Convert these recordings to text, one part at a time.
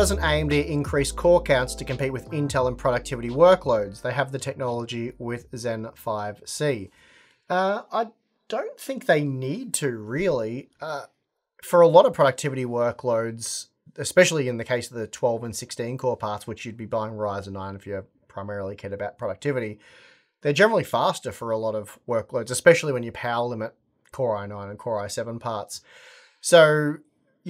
doesn't AMD increase core counts to compete with Intel in productivity workloads? They have the technology with Zen 5C. Uh, I don't think they need to really. Uh, for a lot of productivity workloads, especially in the case of the 12 and 16 core parts, which you'd be buying Ryzen 9 if you're primarily cared about productivity, they're generally faster for a lot of workloads, especially when you power limit Core i9 and Core i7 parts. So,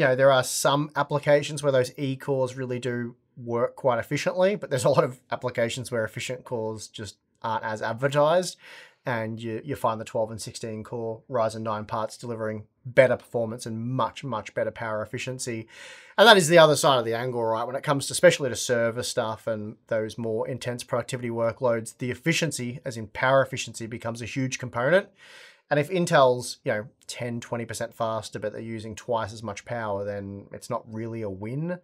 you know, there are some applications where those E cores really do work quite efficiently, but there's a lot of applications where efficient cores just aren't as advertised and you, you find the 12 and 16 core Ryzen 9 parts delivering better performance and much, much better power efficiency. And that is the other side of the angle, right? When it comes to especially to server stuff and those more intense productivity workloads, the efficiency, as in power efficiency, becomes a huge component. And if Intel's, you know, 10, 20% faster, but they're using twice as much power, then it's not really a win.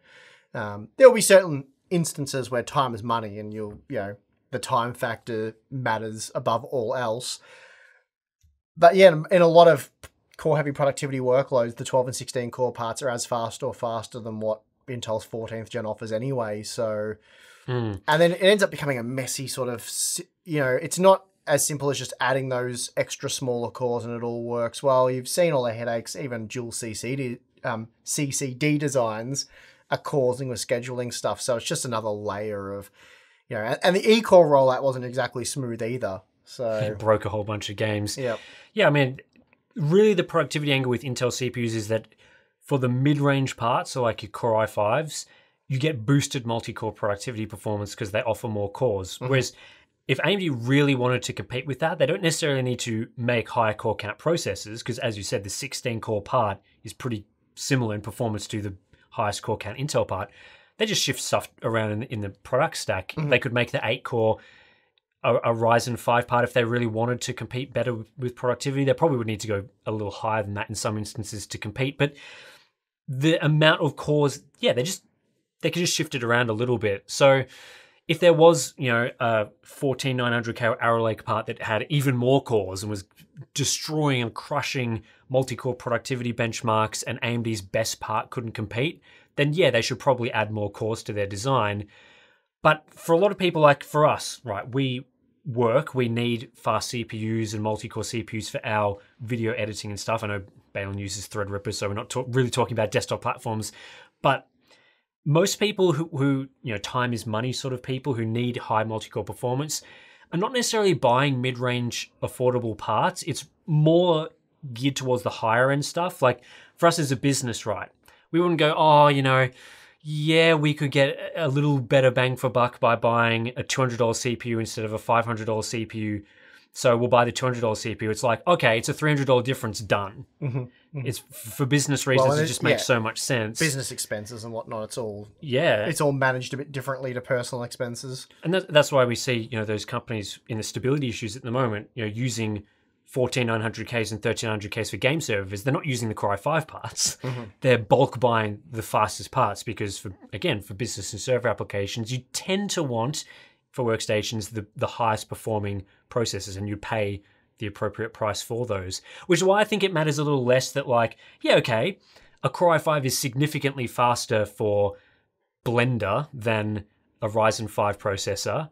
Um, there'll be certain instances where time is money and you'll, you know, the time factor matters above all else. But yeah, in a lot of core heavy productivity workloads, the 12 and 16 core parts are as fast or faster than what Intel's 14th gen offers anyway. So, Mm. and then it ends up becoming a messy sort of, you know, it's not as simple as just adding those extra smaller cores and it all works well. You've seen all the headaches, even dual CCD, um, CCD designs are causing with scheduling stuff. So it's just another layer of, you know, and, the E-core rollout wasn't exactly smooth either. So, It broke a whole bunch of games. yeah. Yeah, I mean, really the productivity angle with Intel CPUs is that for the mid-range parts, so like your Core i5s, you get boosted multi-core productivity performance because they offer more cores. Whereas if AMD really wanted to compete with that, they don't necessarily need to make higher core count processors because, as you said, the 16-core part is pretty similar in performance to the highest core count Intel part. They just shift stuff around in, in the product stack. Mm-hmm. They could make the 8-core a, a Ryzen 5 part if they really wanted to compete better with, with productivity. They probably would need to go a little higher than that in some instances to compete. But the amount of cores, yeah, they just they could just shift it around a little bit. So if there was, you know, a 14900K Arrow Lake part that had even more cores and was destroying and crushing multi-core productivity benchmarks and AMD's best part couldn't compete, then yeah, they should probably add more cores to their design. But for a lot of people, like for us, right, we work, we need fast CPUs and multi-core CPUs for our video editing and stuff. I know Balin uses Threadripper, so we're not talk- really talking about desktop platforms, but most people who, who, you know, time is money sort of people who need high multi-core performance are not necessarily buying mid-range affordable parts. It's more geared towards the higher end stuff. Like for us as a business, right? We wouldn't go, oh, you know, yeah, we could get a little better bang for buck by buying a $200 CPU instead of a $500 CPU. So we'll buy the $200 CPU. It's like, okay, it's a $300 difference done. Mm-hmm, mm-hmm. It's for business reasons, and it it- just makes yeah. so much sense. Business expenses and whatnot. It's all yeah. it's all managed a bit differently to personal expenses. and that, that's why we see you know those companies in the stability issues at the moment you know using 14900ks and 1300ks for game servers they're not using the core i5 parts mm-hmm. they're bulk buying the fastest parts because for again for business and server applications you tend to want for workstations the, the highest performing processors and you pay the appropriate price for those which is why i think it matters a little less that like yeah okay a core i5 is significantly faster for blender than a Ryzen 5 processor.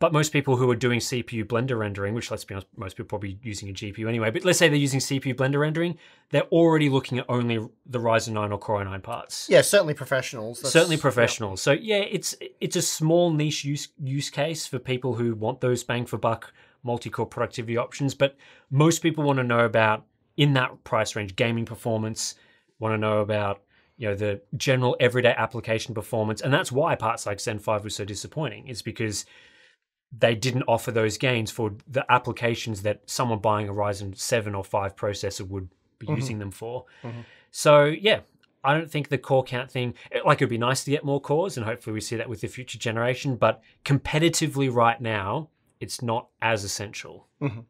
But most people who are doing CPU blender rendering, which let's be honest, most people are probably using a GPU anyway, but let's say they're using CPU blender rendering, they're already looking at only the Ryzen 9 or Core i9 parts. Yeah, certainly professionals. That's- Certainly professionals. So yeah, it's it's a small niche use use case for people who want those bang for buck multi-core productivity options, but most people want to know about in that price range gaming performance, want to know about you know the general everyday application performance, and that's why parts like Zen 5 was so disappointing. Is because they didn't offer those gains for the applications that someone buying a Ryzen 7 or 5 processor would be using them for. So, yeah, I don't think the core count thing, like, it would be nice to get more cores, and hopefully we see that with the future generation, but competitively right now, it's not as essential. Mhm.